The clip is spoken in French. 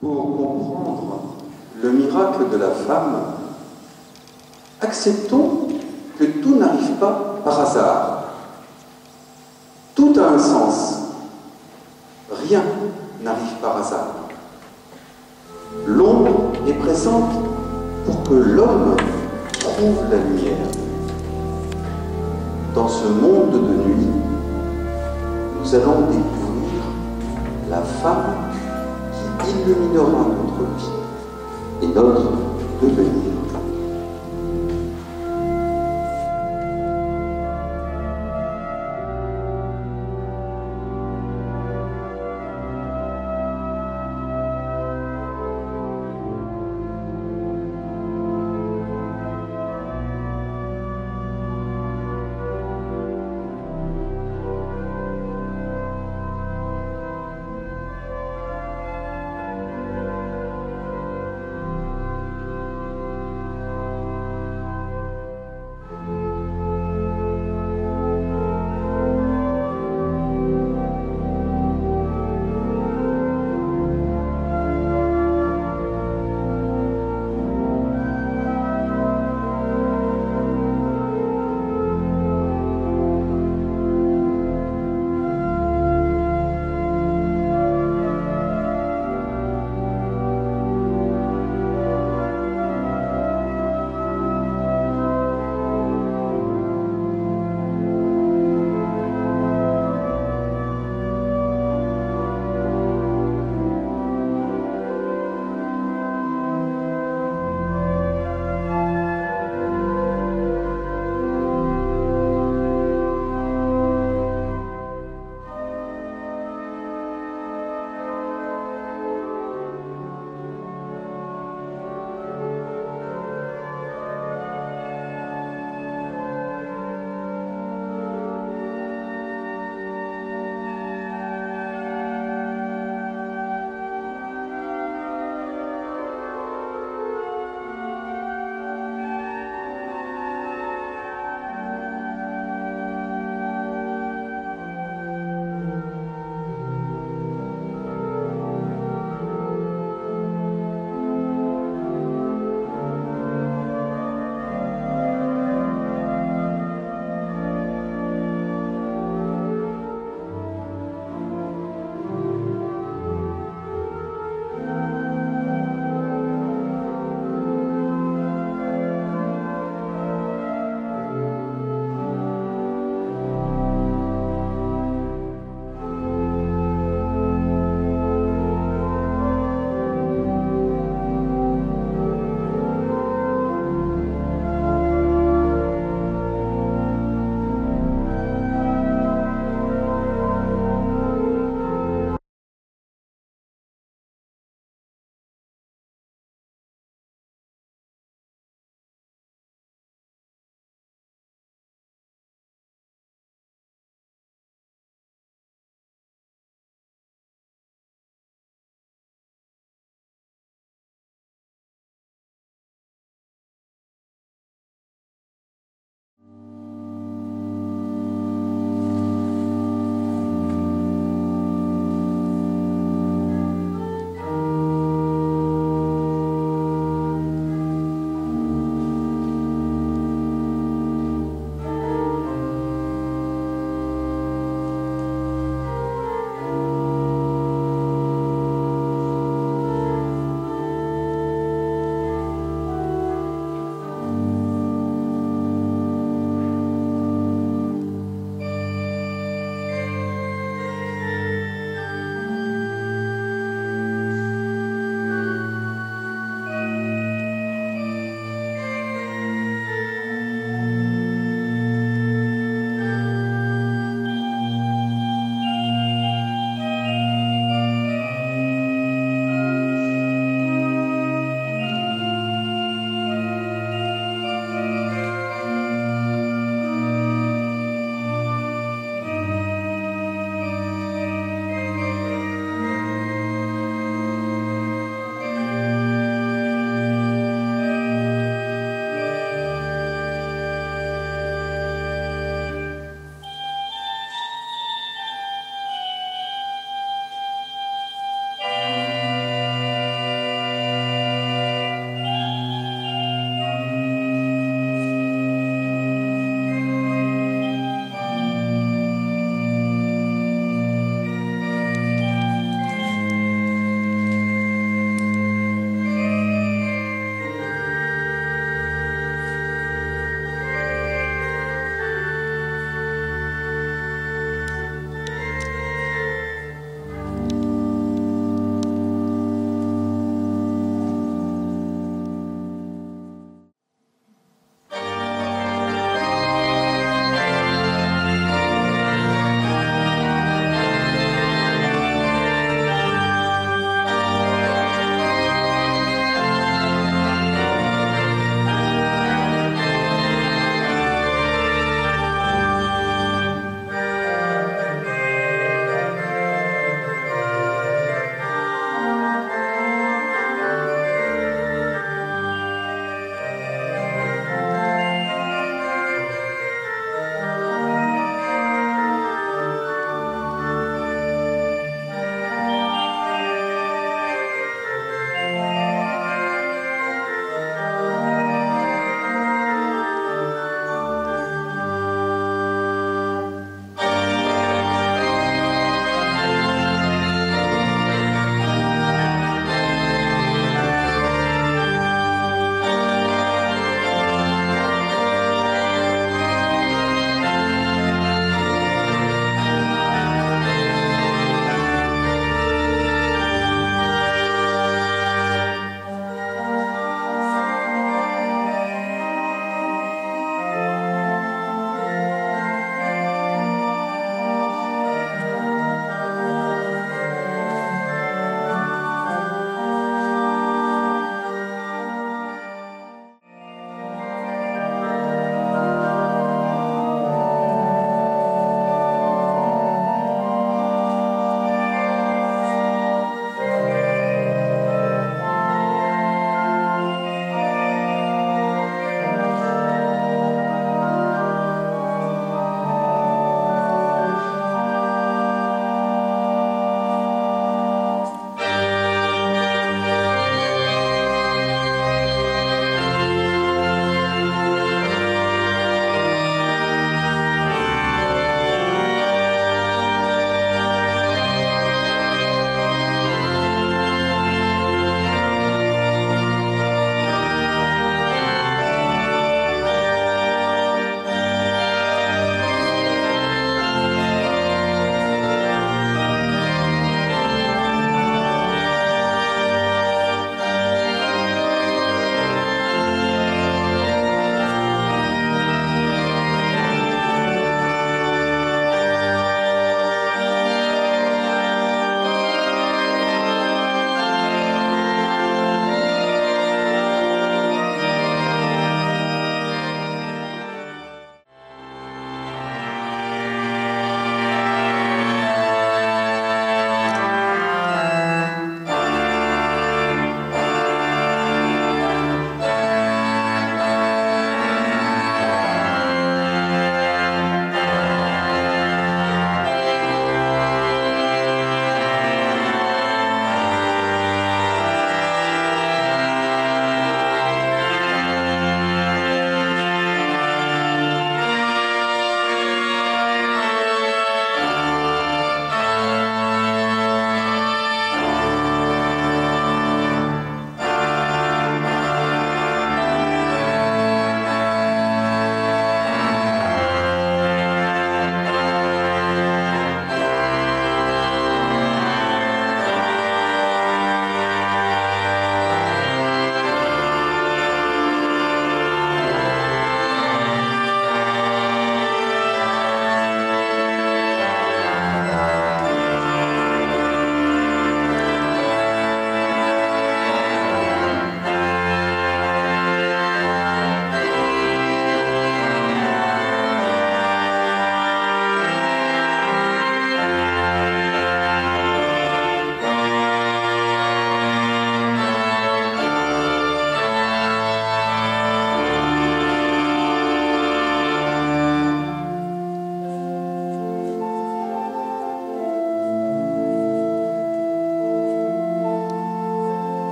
Pour comprendre le miracle de la femme, acceptons que tout n'arrive pas par hasard. Tout a un sens. Rien n'arrive par hasard. L'ombre est présente pour que l'homme trouve la lumière. Dans ce monde de nuit, nous allons découvrir la femme qui illuminera notre vie et notre devenir.